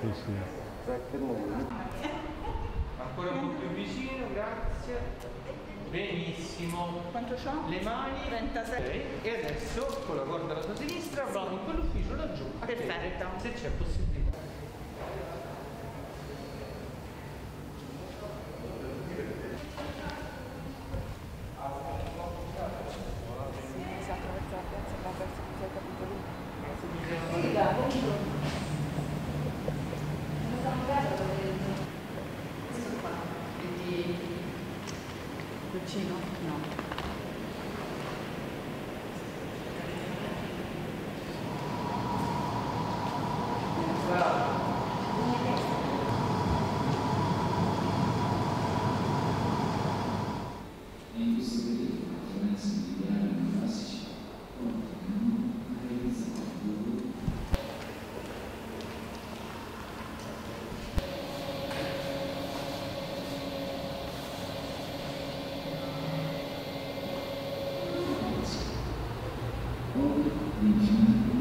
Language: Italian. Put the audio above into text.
Sì, sì. Ancora un po' più vicino, grazie. Benissimo. Quanto c'ho? Le mani 36. Ok. E adesso con la corda alla tua sinistra vado in quell'ufficio laggiù. Perfetto. Se c'è possibilità. Vicino? No. Holy Jesus.